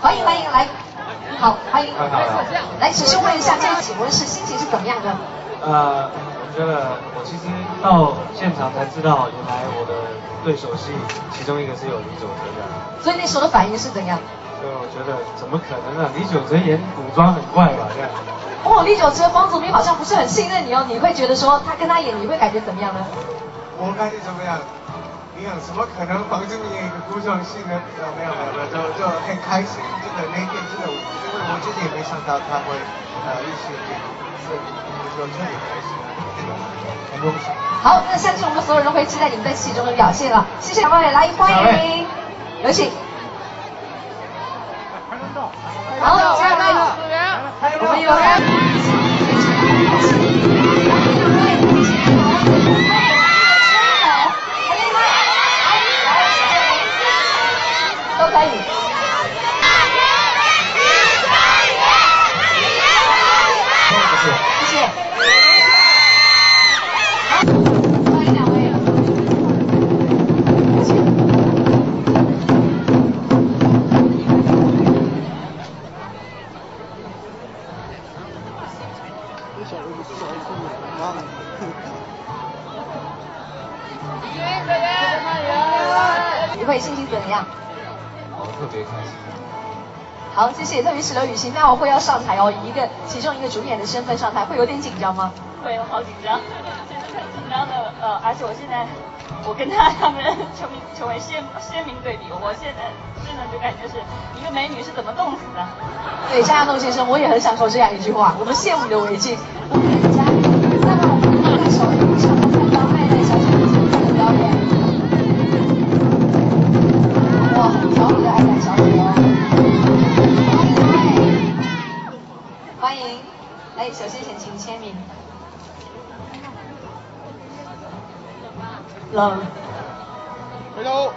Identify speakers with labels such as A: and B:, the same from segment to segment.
A: 欢迎欢迎来，好欢迎，来，请先问一下，这个请问是心情是怎么样的？
B: 呃，我觉得我其实到现场才知道，原来我的对手戏其中一个是有李玖哲的。
A: 所以那时候的反应是怎样？
B: 所以我觉得怎么可能呢？李玖哲演古装很怪吧？这样。
A: 哦，李玖哲，方祖名好像不是很信任你哦，你会觉得说他跟他演，你会感觉怎么样呢？
C: 我感觉怎么样？你想怎么可能房祖名演一个古装戏呢？没有没有没有，就就很开心，真的那天真的，因为我之前也没想到他会呃一起演，所以我就特别开心，很荣幸。
A: 好，那相信我们所有人会期待你们在戏中的表现了。谢谢。两位，来欢迎，有请。好，下面我们有都可以。谢谢。好，欢迎两位。有请。你会心情怎么样？
B: 我特别开心。
A: 好，谢谢。特别是刘雨欣，待会儿会要上台哦，以一个其中一个主演的身份上台，会有点紧张吗？
D: 会，我好紧张，真的很紧张的。呃，而且我现在，我跟他他们成成为鲜鲜明对比。我现在真的就感觉是一个美女是怎么冻死的。
A: 对，张亚东先生，我也很想说这样一句话，我们羡慕你的围巾。我们的嘉宾，来，首先先请签名。冷。
C: 回头。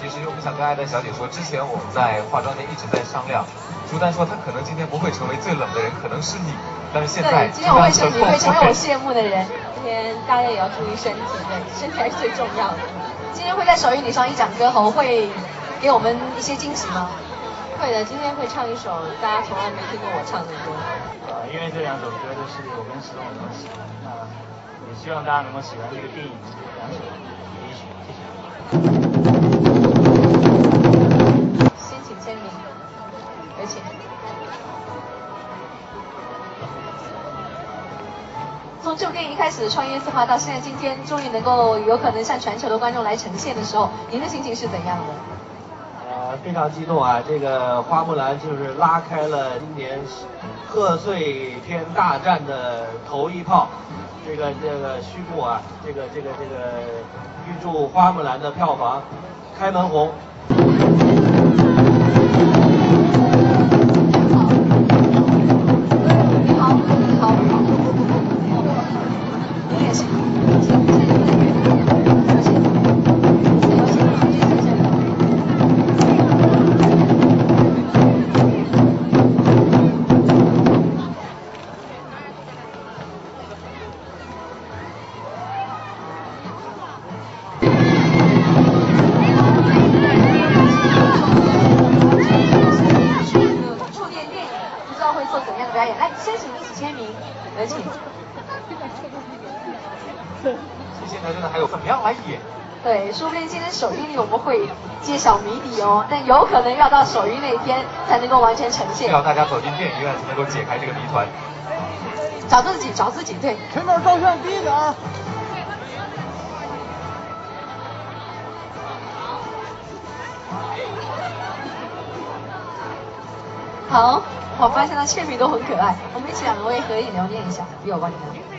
E: 其实我们想跟艾丹小姐说，之前我们在化妆间一直在商量，朱丹说她可能今天不会成为最冷的人，可能是你，但是现在
A: 对，今天我会成你会成为我羡慕的人。
D: 今天大家也要注意身体，对，身体还是最重要的。
A: 今天会在首映礼上一展歌喉，会给我们一些惊喜吗？
D: 会的，今天会唱一首大家从来没听过我唱的歌。
B: 呃，因为这两首歌都是我跟石头很喜欢，那也希望大家能够喜欢这个电影两首第一曲，谢谢。
A: 先请签名，有请。从这部电影一开始创业策划到现在今天，终于能够有可能向全球的观众来呈现的时候，您的心情是怎样的？
B: 非常激动啊！这个花木兰就是拉开了今年贺岁片大战的头一炮。这个这个虚幕啊，这个这个这个，预祝花木兰的票房开门红。
A: 会做怎样的表演。来，先请一起签名，来请。
E: 现在真的还有怎么样来演？
A: 对，说不定今天首映里我们会揭晓谜底哦，但有可能要到首映那天才能够完全呈现
E: 需。要大家走进电影院才能够解开这个谜团。
A: 找自己，找自己，对。
C: 前面照相低一点啊。
A: 好，我发现他签名都很可爱，我们一起两位合影留念一下，比我帮你拿。